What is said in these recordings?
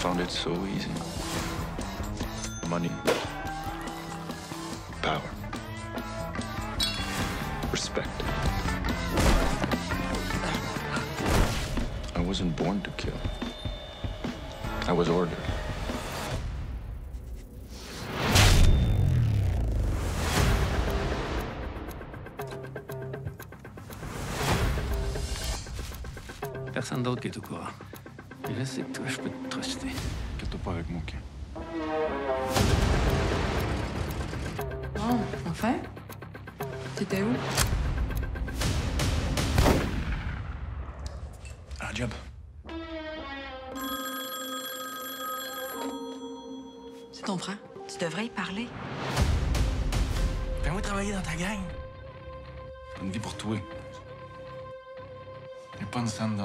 found it so easy. Money, power, respect. I wasn't born to kill. I was ordered. Personne d'autre qui est au courant. Et je sais que toi, je peux te truster. Inquiète pas avec mon cul. Oh, enfin? T'étais où? Un job. C'est ton frère? Tu devrais y parler. Fais-moi travailler dans ta gang. Une vie pour toi. Y'a pas une scène de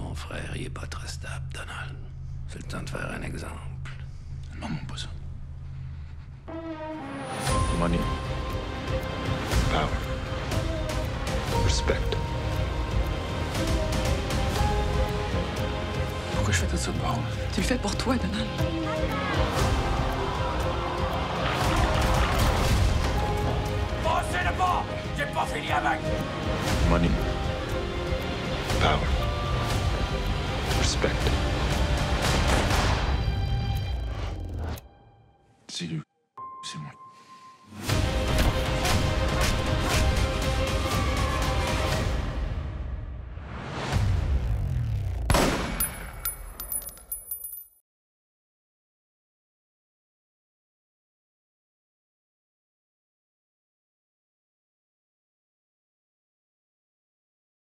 Ton frère, il est pas très stable, Donald. C'est le temps de faire un exemple. Non, mon pas ça. Money, power, respect. Pourquoi je fais tout ça de bord? Tu le fais pour toi, Donald. Passez le pas! J'ai pas fini avec! Money, power, respect. See you.